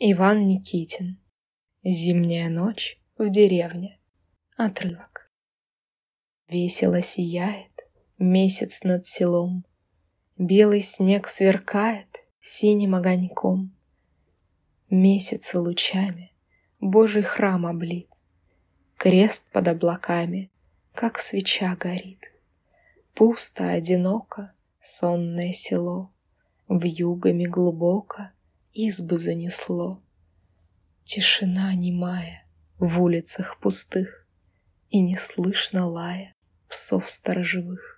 Иван Никитин. Зимняя ночь в деревне. Отрывок. Весело сияет месяц над селом. Белый снег сверкает синим огоньком. Месяц лучами Божий храм облит. Крест под облаками, как свеча горит. Пусто, одиноко, сонное село, В югами глубоко избы занесло. Тишина немая в улицах пустых, И не слышно лая псов сторожевых.